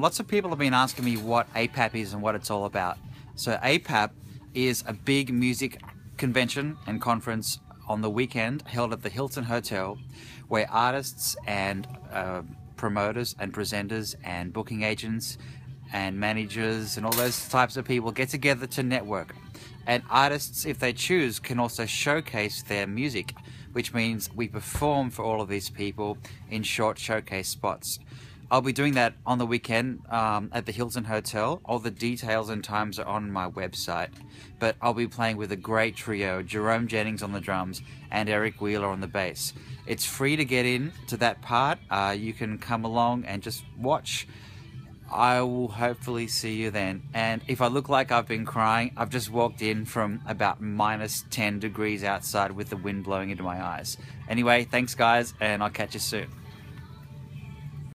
Lots of people have been asking me what APAP is and what it's all about. So APAP is a big music convention and conference on the weekend held at the Hilton Hotel where artists and uh, promoters and presenters and booking agents and managers and all those types of people get together to network. And artists, if they choose, can also showcase their music, which means we perform for all of these people in short showcase spots. I'll be doing that on the weekend um, at the Hilton Hotel. All the details and times are on my website. But I'll be playing with a great trio Jerome Jennings on the drums and Eric Wheeler on the bass. It's free to get in to that part. Uh, you can come along and just watch. I will hopefully see you then. And if I look like I've been crying, I've just walked in from about minus 10 degrees outside with the wind blowing into my eyes. Anyway, thanks guys, and I'll catch you soon.